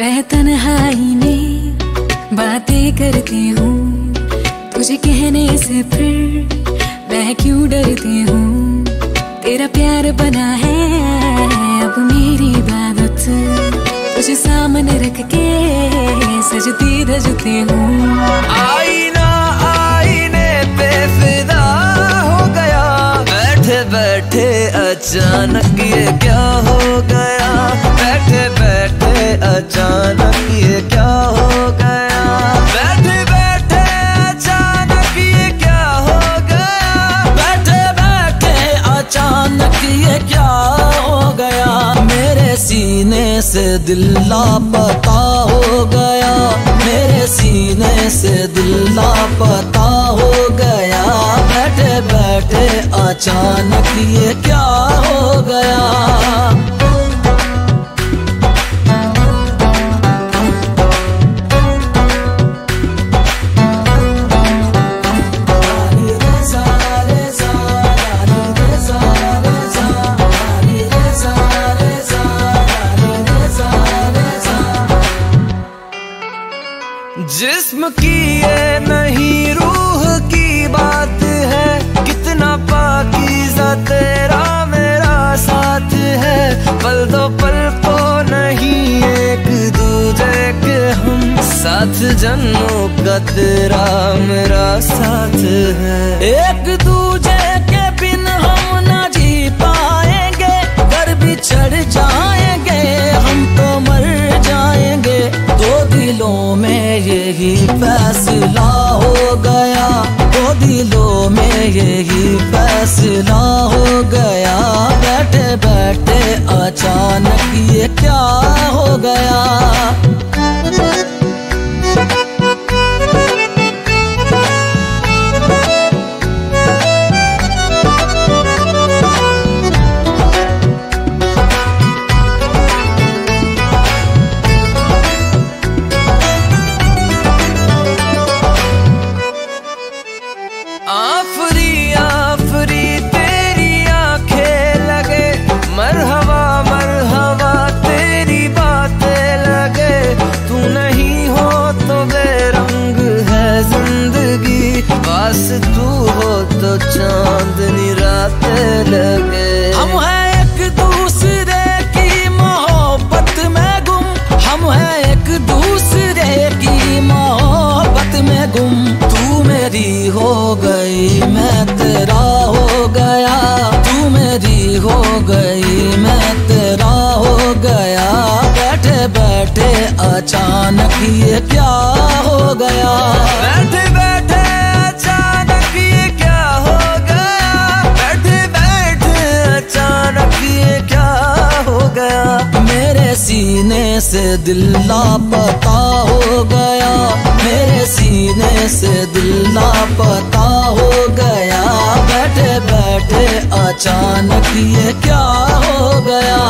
मैं तन्हाई में बातें करती हूँ। तुझे कहने से फिर मैं क्यों डरती हूँ? तेरा प्यार बना है अब मेरी बाबत तुझे सामने रख के सजती धजती हूँ। आईना आईने पे फिदा हो गया। बैठे बैठे अचानक ये से दिल लापता हो गया। मेरे सीने से दिल लापता हो गया। बैठे बैठे अचानक ये क्या हो गया? जिस्म की ये नहीं, रूह की बात है। कितना पाकिजा तेरा मेरा साथ है। पल दो पल को नहीं, एक दूजे के हम साथ। जन्मों का तेरा मेरा साथ है। एक यही फैसला हो गया। बैठे बैठे अचानक ये क्या हो गया? चांदनी रातें लगे। हम हैं एक दूसरे की मोहब्बत में गुम। हम हैं एक दूसरे की मोहब्बत में गुम। तू मेरी हो गई मैं तेरा हो गया। तू मेरी हो गई मैं तेरा हो गया। बैठे बैठे अचानक ये क्या हो गया? बैठे बैठे से दिल लापता हो गया। मेरे सीने से दिल लापता हो गया। बैठे बैठे अचानक ये क्या हो गया?